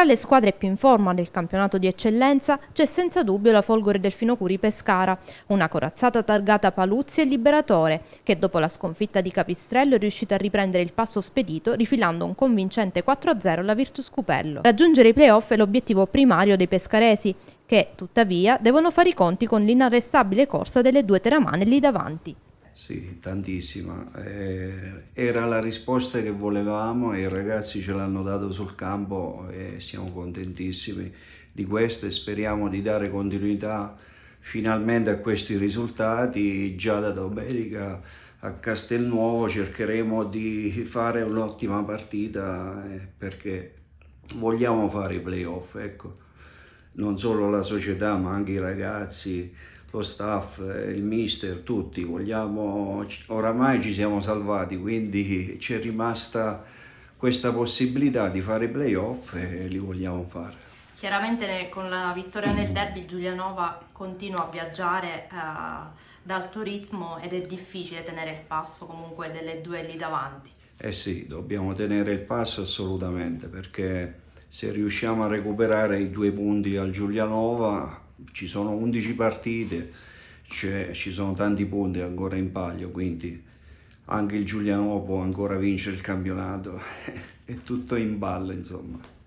Tra le squadre più in forma del campionato di eccellenza c'è senza dubbio la Folgore del Finocuri Pescara, una corazzata targata Paluzzi e Liberatore, che dopo la sconfitta di Capistrello è riuscita a riprendere il passo spedito rifilando un convincente 4-0 alla Virtus Cupello. Raggiungere i playoff è l'obiettivo primario dei pescaresi, che tuttavia devono fare i conti con l'inarrestabile corsa delle due teramane lì davanti. Sì, tantissima. Eh, era la risposta che volevamo e i ragazzi ce l'hanno dato sul campo e siamo contentissimi di questo e speriamo di dare continuità finalmente a questi risultati. Già da domenica a Castelnuovo cercheremo di fare un'ottima partita eh, perché vogliamo fare i playoff, ecco. Non solo la società ma anche i ragazzi lo staff, il mister, tutti, vogliamo, oramai ci siamo salvati, quindi c'è rimasta questa possibilità di fare playoff e li vogliamo fare. Chiaramente con la vittoria nel derby Giulianova continua a viaggiare eh, ad alto ritmo ed è difficile tenere il passo comunque delle due lì davanti. Eh sì, dobbiamo tenere il passo assolutamente perché se riusciamo a recuperare i due punti al Giulianova ci sono 11 partite, ci sono tanti punti ancora in palio, quindi anche il Giuliano può ancora vincere il campionato, è tutto in ballo insomma.